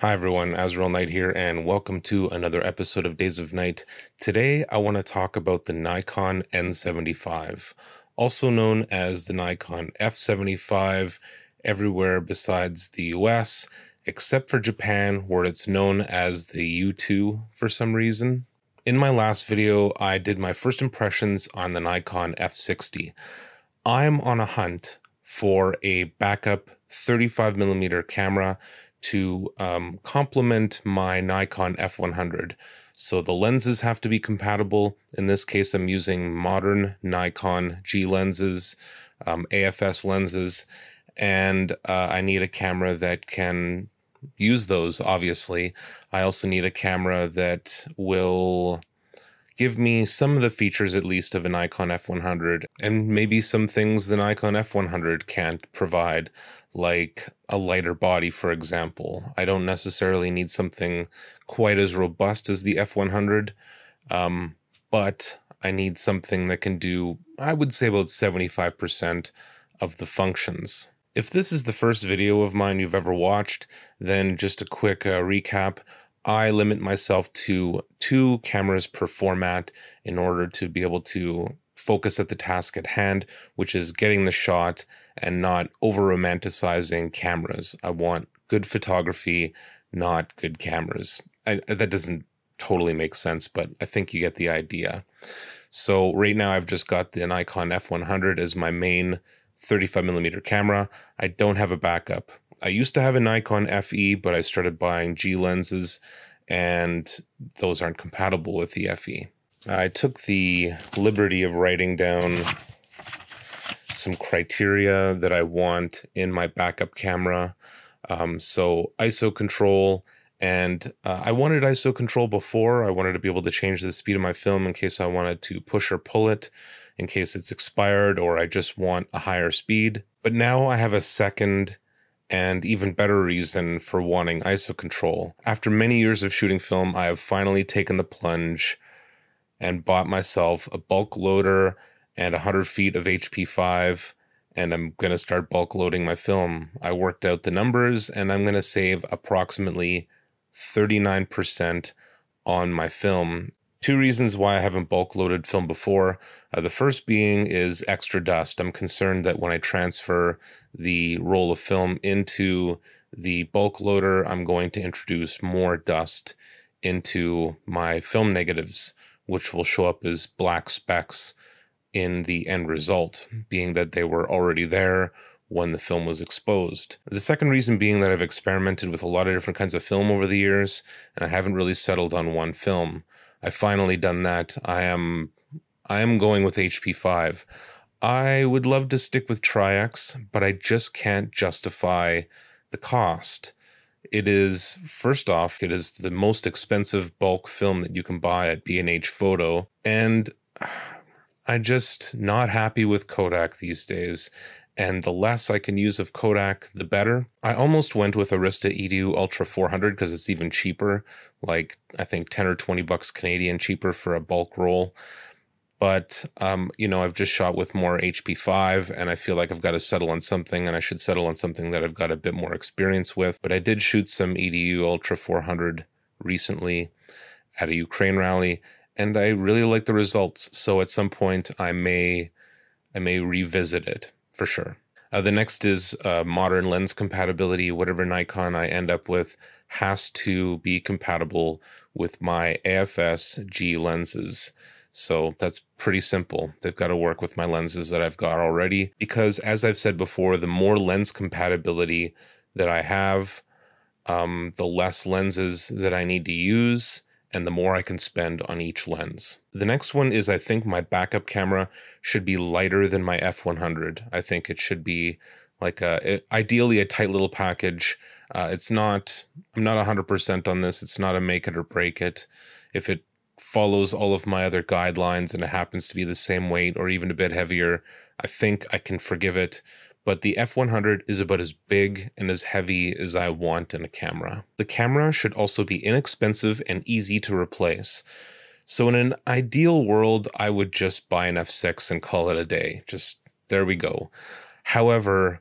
Hi everyone, Azriel Knight here, and welcome to another episode of Days of Knight. Today I want to talk about the Nikon N75, also known as the Nikon F75 everywhere besides the US, except for Japan, where it's known as the U2 for some reason. In my last video, I did my first impressions on the Nikon F60. I'm on a hunt for a backup 35mm camera to um, complement my Nikon F100. So the lenses have to be compatible. In this case, I'm using modern Nikon G lenses, um, AFS lenses, and uh, I need a camera that can use those, obviously. I also need a camera that will give me some of the features at least of a Nikon F100 and maybe some things the Nikon F100 can't provide like a lighter body, for example. I don't necessarily need something quite as robust as the F100, um, but I need something that can do, I would say, about 75% of the functions. If this is the first video of mine you've ever watched, then just a quick uh, recap. I limit myself to two cameras per format in order to be able to focus at the task at hand, which is getting the shot and not over romanticizing cameras. I want good photography, not good cameras. I, that doesn't totally make sense, but I think you get the idea. So right now I've just got the Nikon F100 as my main 35 millimeter camera. I don't have a backup. I used to have a Nikon FE, but I started buying G lenses and those aren't compatible with the FE. I took the liberty of writing down some criteria that I want in my backup camera. Um, so ISO control, and uh, I wanted ISO control before. I wanted to be able to change the speed of my film in case I wanted to push or pull it, in case it's expired, or I just want a higher speed. But now I have a second and even better reason for wanting ISO control. After many years of shooting film, I have finally taken the plunge and bought myself a bulk loader and 100 feet of HP5 and I'm going to start bulk loading my film. I worked out the numbers and I'm going to save approximately 39% on my film. Two reasons why I haven't bulk loaded film before. Uh, the first being is extra dust. I'm concerned that when I transfer the roll of film into the bulk loader, I'm going to introduce more dust into my film negatives, which will show up as black specks in the end result, being that they were already there when the film was exposed. The second reason being that I've experimented with a lot of different kinds of film over the years, and I haven't really settled on one film. I finally done that. I am I am going with HP5. I would love to stick with Tri-X, but I just can't justify the cost. It is first off, it is the most expensive bulk film that you can buy at B&H Photo, and I'm just not happy with Kodak these days. And the less I can use of Kodak, the better. I almost went with Arista Edu Ultra 400 because it's even cheaper, like I think 10 or 20 bucks Canadian cheaper for a bulk roll. But, um, you know, I've just shot with more HP5 and I feel like I've got to settle on something and I should settle on something that I've got a bit more experience with. But I did shoot some EDU Ultra 400 recently at a Ukraine rally and I really like the results. So at some point, I may I may revisit it for sure. Uh, the next is uh, modern lens compatibility. Whatever Nikon I end up with has to be compatible with my AFS G lenses. So that's pretty simple. They've got to work with my lenses that I've got already. Because as I've said before, the more lens compatibility that I have, um, the less lenses that I need to use and the more I can spend on each lens. The next one is I think my backup camera should be lighter than my f100. I think it should be like a, ideally a tight little package. Uh, it's not, I'm not 100% on this. It's not a make it or break it. If it follows all of my other guidelines and it happens to be the same weight or even a bit heavier, I think I can forgive it but the F100 is about as big and as heavy as I want in a camera. The camera should also be inexpensive and easy to replace. So in an ideal world, I would just buy an F6 and call it a day. Just there we go. However,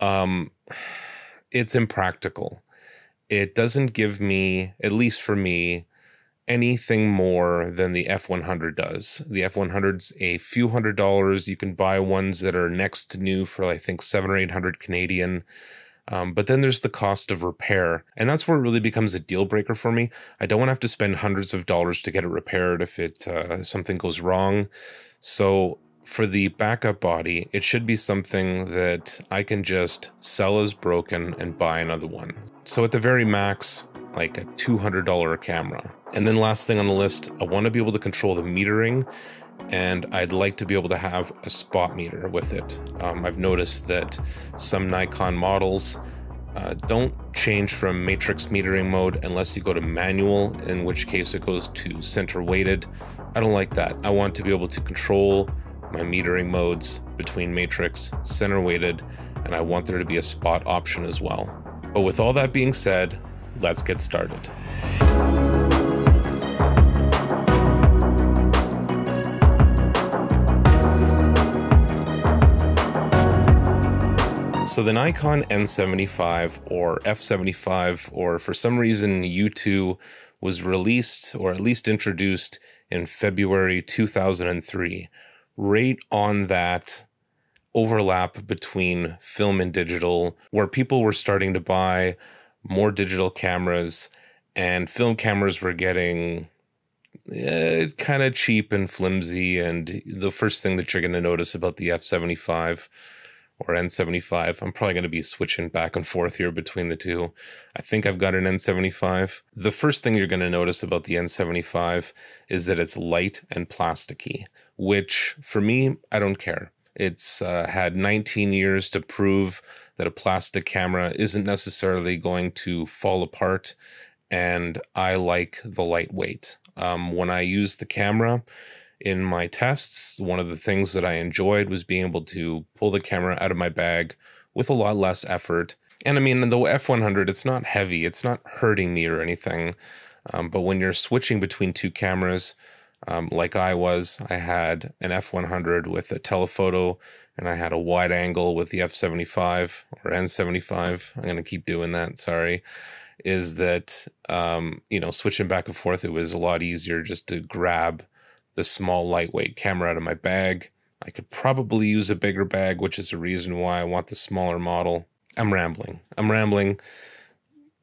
um, it's impractical. it doesn't give me, at least for me, anything more than the F100 does. The F100's a few hundred dollars. You can buy ones that are next to new for I think seven or eight hundred Canadian. Um, but then there's the cost of repair, and that's where it really becomes a deal breaker for me. I don't want to have to spend hundreds of dollars to get it repaired if it uh, something goes wrong. So for the backup body, it should be something that I can just sell as broken and buy another one. So at the very max, like a $200 camera. And then last thing on the list, I want to be able to control the metering and I'd like to be able to have a spot meter with it. Um, I've noticed that some Nikon models uh, don't change from matrix metering mode unless you go to manual, in which case it goes to center weighted. I don't like that. I want to be able to control my metering modes between matrix, center weighted, and I want there to be a spot option as well. But with all that being said, let's get started. So the Nikon N75 or F75, or for some reason U2, was released or at least introduced in February 2003, right on that overlap between film and digital, where people were starting to buy more digital cameras and film cameras were getting eh, kind of cheap and flimsy. And the first thing that you're going to notice about the F75 or N75. I'm probably going to be switching back and forth here between the two. I think I've got an N75. The first thing you're going to notice about the N75 is that it's light and plasticky, which for me, I don't care. It's uh, had 19 years to prove that a plastic camera isn't necessarily going to fall apart, and I like the lightweight. Um, when I use the camera, in my tests, one of the things that I enjoyed was being able to pull the camera out of my bag with a lot less effort. And I mean, the F100, it's not heavy, it's not hurting me or anything. Um, but when you're switching between two cameras, um, like I was, I had an F100 with a telephoto and I had a wide angle with the F75 or N75. I'm going to keep doing that, sorry. Is that, um, you know, switching back and forth, it was a lot easier just to grab the small lightweight camera out of my bag. I could probably use a bigger bag, which is the reason why I want the smaller model. I'm rambling. I'm rambling.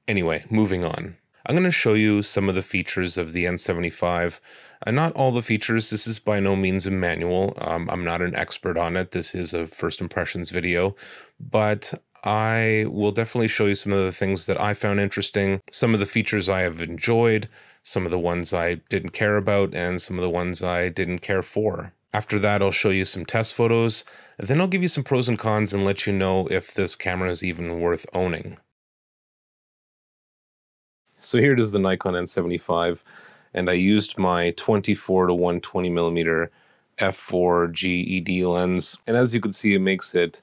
Anyway, moving on. I'm going to show you some of the features of the N75. Uh, not all the features. This is by no means a manual. Um, I'm not an expert on it. This is a first impressions video. But I will definitely show you some of the things that I found interesting, some of the features I have enjoyed, some of the ones I didn't care about, and some of the ones I didn't care for. After that, I'll show you some test photos, then I'll give you some pros and cons and let you know if this camera is even worth owning. So here it is the Nikon N75, and I used my 24 to 120 millimeter f4 GED lens, and as you can see, it makes it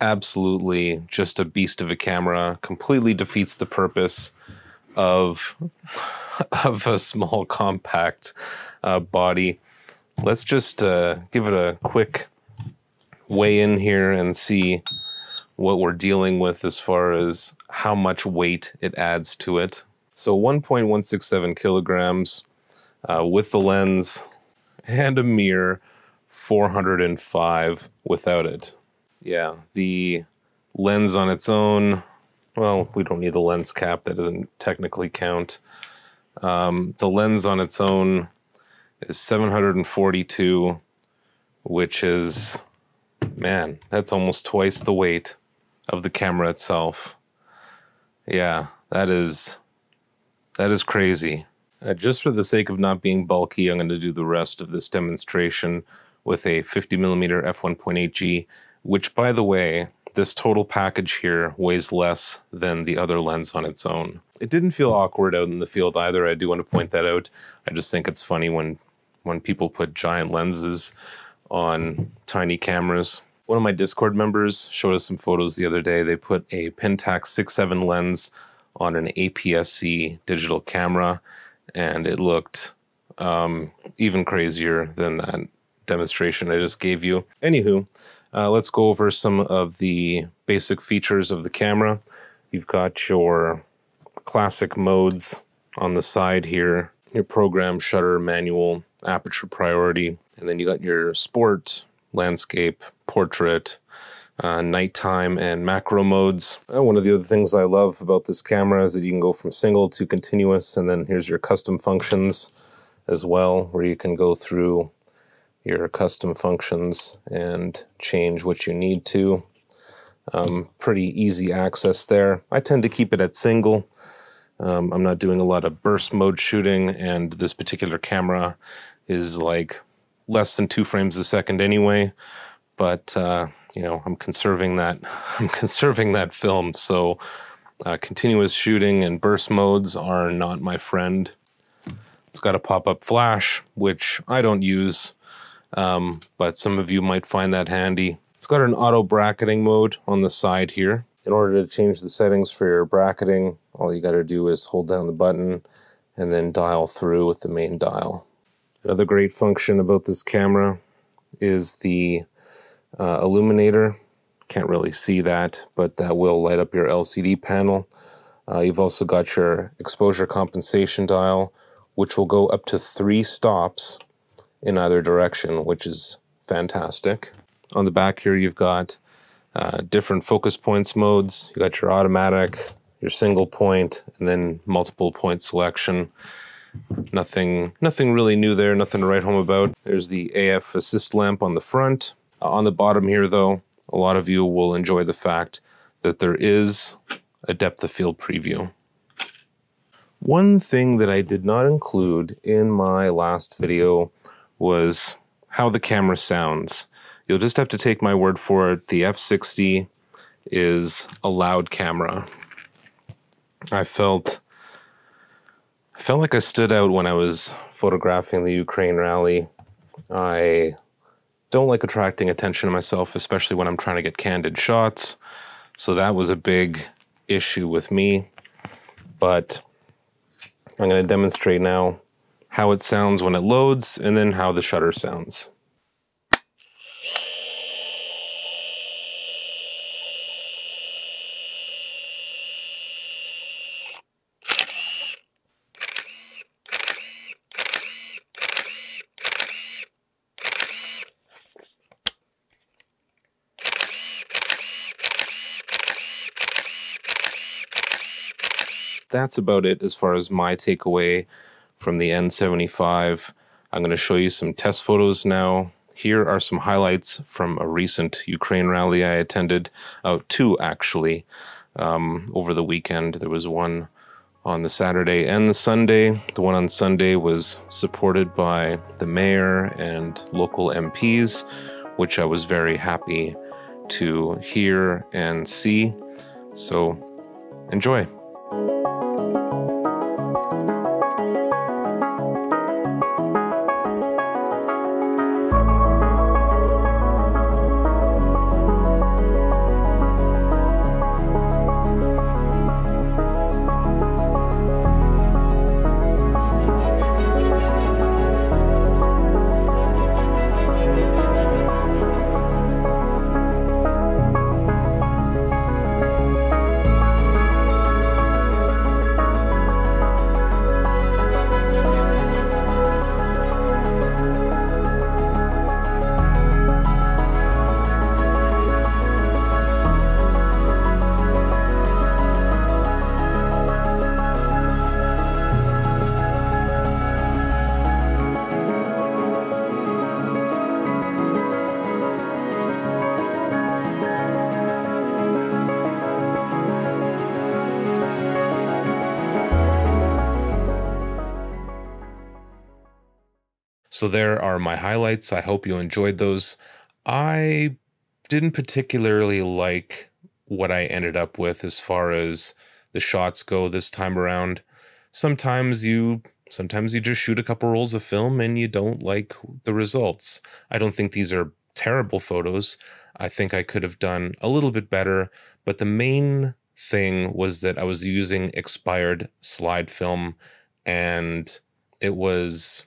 absolutely just a beast of a camera. Completely defeats the purpose of of a small compact uh, body. Let's just uh, give it a quick weigh in here and see what we're dealing with as far as how much weight it adds to it. So 1.167 kilograms uh, with the lens and a mirror, 405 without it. Yeah, the lens on its own, well, we don't need the lens cap, that doesn't technically count. Um, the lens on its own is 742, which is, man, that's almost twice the weight of the camera itself. Yeah, that is that is crazy. Uh, just for the sake of not being bulky, I'm going to do the rest of this demonstration with a 50 millimeter f1.8G, which, by the way, this total package here weighs less than the other lens on its own. It didn't feel awkward out in the field either. I do want to point that out. I just think it's funny when when people put giant lenses on tiny cameras. One of my Discord members showed us some photos the other day. They put a Pentax 6.7 lens on an APS-C digital camera, and it looked um, even crazier than that demonstration I just gave you. Anywho, uh, let's go over some of the basic features of the camera. You've got your classic modes on the side here. Your program, shutter, manual, aperture priority, and then you got your sport, landscape, portrait, uh, nighttime, and macro modes. Uh, one of the other things I love about this camera is that you can go from single to continuous, and then here's your custom functions as well, where you can go through your custom functions and change what you need to. Um, pretty easy access there. I tend to keep it at single. Um, I'm not doing a lot of burst mode shooting, and this particular camera is like less than two frames a second anyway. But uh, you know, I'm conserving that. I'm conserving that film. So, uh, continuous shooting and burst modes are not my friend. It's got a pop-up flash, which I don't use, um, but some of you might find that handy. It's got an auto bracketing mode on the side here. In order to change the settings for your bracketing, all you got to do is hold down the button and then dial through with the main dial. Another great function about this camera is the uh, illuminator. Can't really see that, but that will light up your LCD panel. Uh, you've also got your exposure compensation dial, which will go up to three stops in either direction, which is fantastic. On the back here, you've got uh, different focus points modes. You got your automatic, your single point, and then multiple point selection. Nothing, nothing really new there. Nothing to write home about. There's the AF assist lamp on the front. Uh, on the bottom here, though, a lot of you will enjoy the fact that there is a depth of field preview. One thing that I did not include in my last video was how the camera sounds. You'll just have to take my word for it. The F60 is a loud camera. I felt I felt like I stood out when I was photographing the Ukraine rally. I don't like attracting attention to myself, especially when I'm trying to get candid shots. So that was a big issue with me. But I'm going to demonstrate now how it sounds when it loads and then how the shutter sounds. That's about it as far as my takeaway from the N75. I'm going to show you some test photos now. Here are some highlights from a recent Ukraine rally I attended. Oh, two actually. Um, over the weekend, there was one on the Saturday and the Sunday. The one on Sunday was supported by the mayor and local MPs, which I was very happy to hear and see. So, enjoy. So there are my highlights. I hope you enjoyed those. I didn't particularly like what I ended up with as far as the shots go this time around. Sometimes you sometimes you just shoot a couple rolls of film and you don't like the results. I don't think these are terrible photos. I think I could have done a little bit better, but the main thing was that I was using expired slide film and it was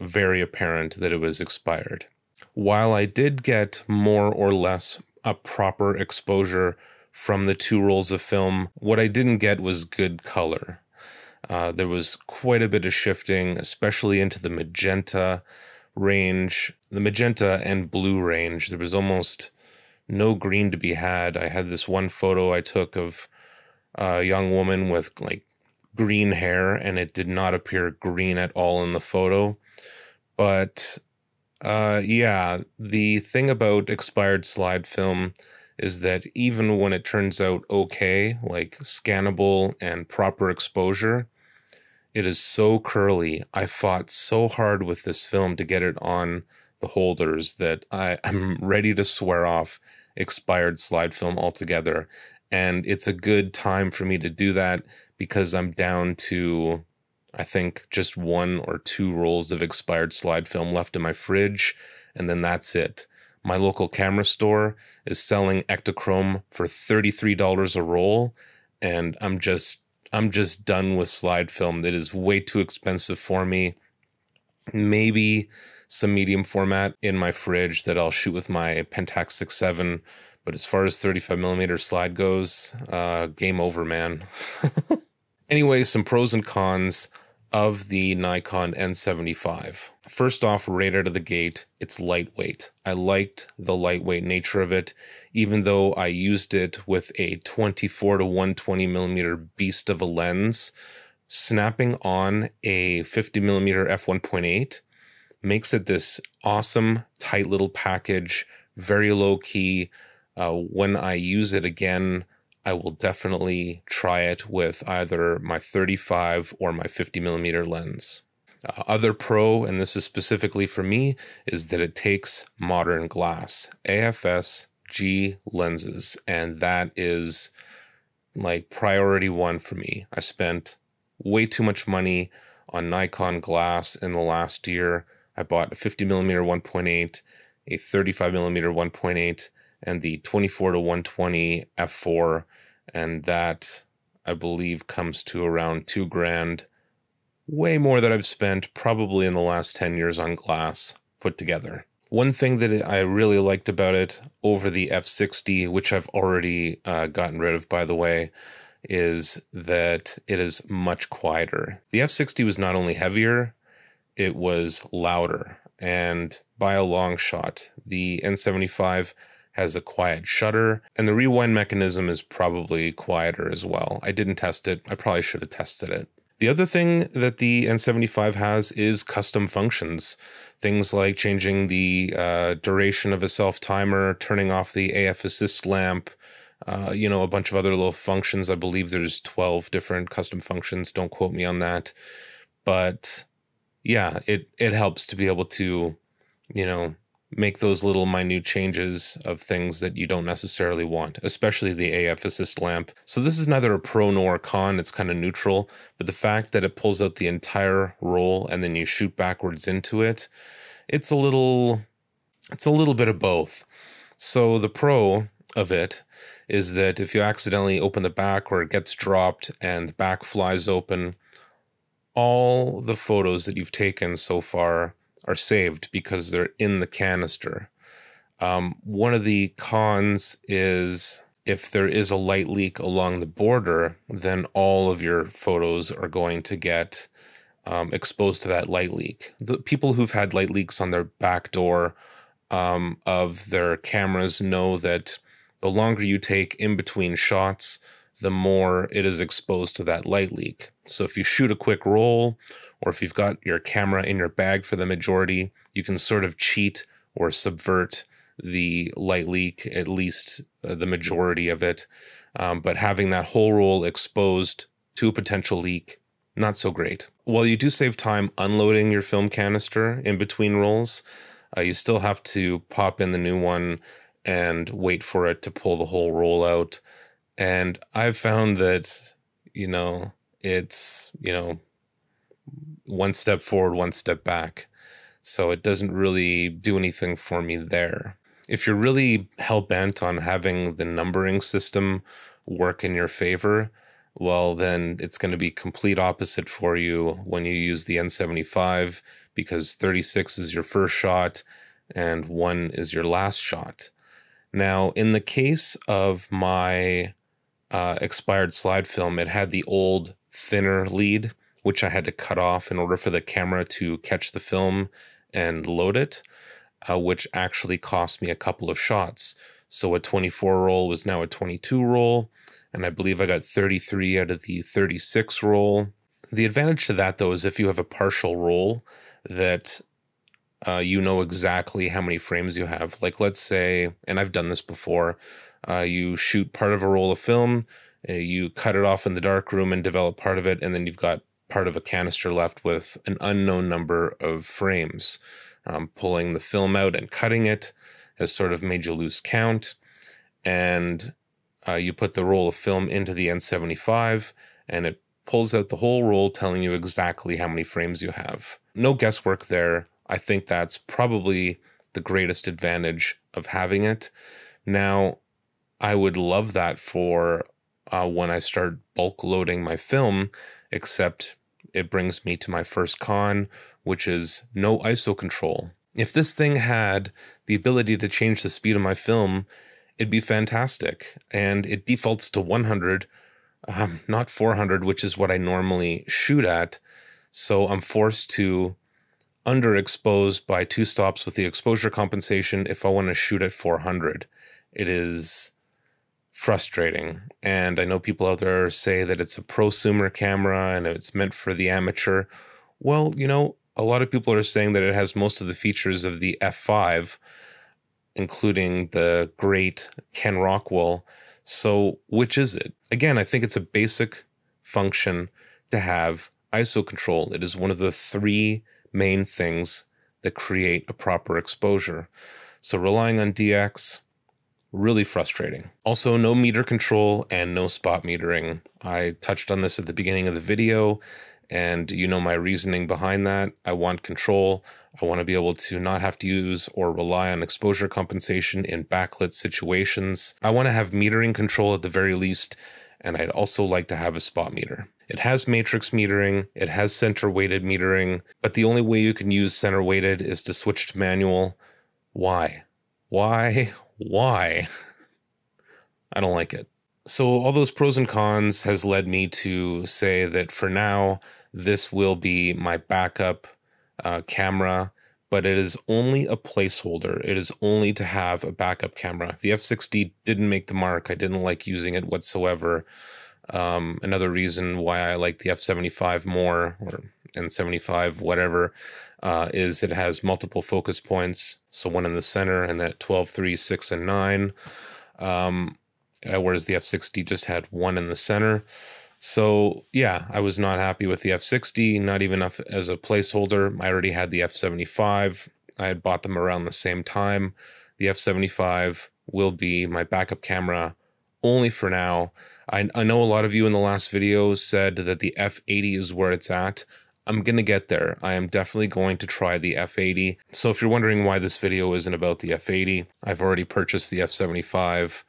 very apparent that it was expired. While I did get more or less a proper exposure from the two rolls of film. What I didn't get was good color. Uh, there was quite a bit of shifting, especially into the magenta range, the magenta and blue range. There was almost no green to be had. I had this one photo I took of a young woman with like green hair, and it did not appear green at all in the photo. But uh, yeah, the thing about expired slide film is that even when it turns out okay, like scannable and proper exposure, it is so curly. I fought so hard with this film to get it on the holders that I, I'm ready to swear off expired slide film altogether. And it's a good time for me to do that because I'm down to, I think, just one or two rolls of expired slide film left in my fridge. And then that's it. My local camera store is selling Ektachrome for $33 a roll. And I'm just I'm just done with slide film. That is way too expensive for me. Maybe some medium format in my fridge that I'll shoot with my Pentax 6.7. But as far as 35 millimeter slide goes, uh, game over, man. anyway, some pros and cons of the Nikon N75. First off, right out of the gate, it's lightweight. I liked the lightweight nature of it, even though I used it with a 24 to 120 millimeter beast of a lens. Snapping on a 50 millimeter f1.8 makes it this awesome, tight little package, very low key. Uh, when I use it again, I will definitely try it with either my 35 or my 50 millimeter lens. Uh, other pro, and this is specifically for me, is that it takes modern glass, AFS G lenses, and that is like priority one for me. I spent way too much money on Nikon glass in the last year. I bought a 50 millimeter 1.8, a 35 millimeter 1.8, and the 24 to 120 f4 and that I believe comes to around two grand way more that I've spent probably in the last 10 years on glass put together. One thing that I really liked about it over the F60, which I've already uh, gotten rid of, by the way, is that it is much quieter. The F60 was not only heavier, it was louder. And by a long shot, the N75 has a quiet shutter, and the rewind mechanism is probably quieter as well. I didn't test it, I probably should have tested it. The other thing that the N75 has is custom functions. Things like changing the uh, duration of a self timer, turning off the AF assist lamp, uh, you know, a bunch of other little functions. I believe there's 12 different custom functions. Don't quote me on that. But yeah, it, it helps to be able to, you know, make those little minute changes of things that you don't necessarily want, especially the AF assist lamp. So this is neither a pro nor a con, it's kind of neutral, but the fact that it pulls out the entire roll and then you shoot backwards into it, it's a little it's a little bit of both. So the pro of it is that if you accidentally open the back or it gets dropped and the back flies open, all the photos that you've taken so far are saved because they're in the canister. Um, one of the cons is if there is a light leak along the border, then all of your photos are going to get um, exposed to that light leak. The people who've had light leaks on their back door um, of their cameras know that the longer you take in between shots, the more it is exposed to that light leak. So if you shoot a quick roll or if you've got your camera in your bag for the majority, you can sort of cheat or subvert the light leak, at least uh, the majority of it. Um, but having that whole roll exposed to a potential leak, not so great. While you do save time unloading your film canister in between rolls, uh, you still have to pop in the new one and wait for it to pull the whole roll out. And I've found that, you know, it's, you know, one step forward, one step back. So it doesn't really do anything for me there. If you're really hell bent on having the numbering system work in your favor, well, then it's going to be complete opposite for you when you use the N75 because 36 is your first shot and one is your last shot. Now, in the case of my uh, expired slide film, it had the old thinner lead, which I had to cut off in order for the camera to catch the film and load it, uh, which actually cost me a couple of shots. So a 24 roll was now a 22 roll, and I believe I got 33 out of the 36 roll. The advantage to that, though, is if you have a partial roll that uh, you know exactly how many frames you have. Like, let's say, and I've done this before, uh, you shoot part of a roll of film, uh, you cut it off in the dark room and develop part of it, and then you've got part of a canister left with an unknown number of frames. Um, pulling the film out and cutting it has sort of made you lose count. And uh, you put the roll of film into the N75, and it pulls out the whole roll, telling you exactly how many frames you have. No guesswork there. I think that's probably the greatest advantage of having it. Now, I would love that for uh, when I start bulk loading my film, except it brings me to my first con, which is no ISO control. If this thing had the ability to change the speed of my film, it'd be fantastic. And it defaults to 100, um, not 400, which is what I normally shoot at. So I'm forced to underexpose by two stops with the exposure compensation if I want to shoot at 400. It is frustrating. And I know people out there say that it's a prosumer camera and it's meant for the amateur. Well, you know, a lot of people are saying that it has most of the features of the F5, including the great Ken Rockwell. So, which is it? Again, I think it's a basic function to have ISO control. It is one of the three main things that create a proper exposure. So, relying on DX, really frustrating. Also, no meter control and no spot metering. I touched on this at the beginning of the video and you know my reasoning behind that. I want control. I want to be able to not have to use or rely on exposure compensation in backlit situations. I want to have metering control at the very least, and I'd also like to have a spot meter. It has matrix metering, it has center weighted metering, but the only way you can use center weighted is to switch to manual. Why? Why? Why? I don't like it. So, all those pros and cons has led me to say that for now, this will be my backup uh, camera, but it is only a placeholder. It is only to have a backup camera. The F60 didn't make the mark. I didn't like using it whatsoever. Um, another reason why I like the F75 more, or N75, whatever, uh, is it has multiple focus points. So one in the center and that 12, 3, 6, and 9. Um, uh, whereas the F60 just had one in the center. So yeah, I was not happy with the F60, not even as a placeholder. I already had the F75. I had bought them around the same time. The F75 will be my backup camera only for now. I, I know a lot of you in the last video said that the F80 is where it's at. I'm going to get there. I am definitely going to try the F80. So if you're wondering why this video isn't about the F80, I've already purchased the F75.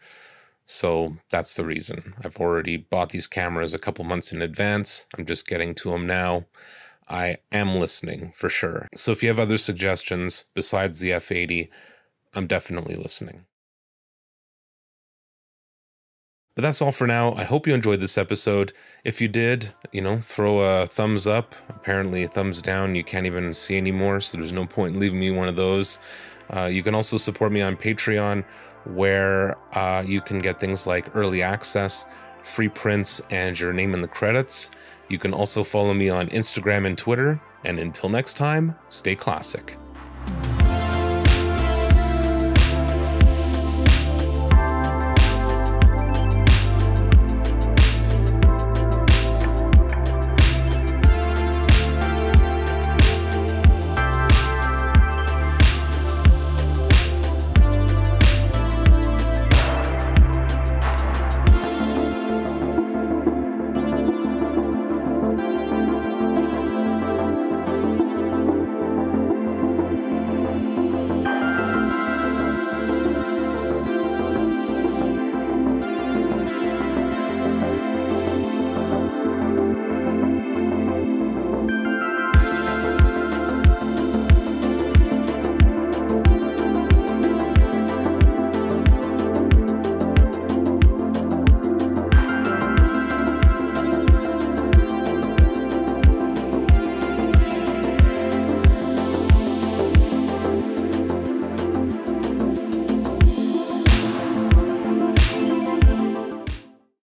So that's the reason. I've already bought these cameras a couple months in advance. I'm just getting to them now. I am listening for sure. So if you have other suggestions besides the F80, I'm definitely listening. But that's all for now. I hope you enjoyed this episode. If you did, you know, throw a thumbs up. Apparently, a thumbs down you can't even see anymore, so there's no point in leaving me one of those. Uh, you can also support me on Patreon where uh, you can get things like early access, free prints, and your name in the credits. You can also follow me on Instagram and Twitter. And until next time, stay classic.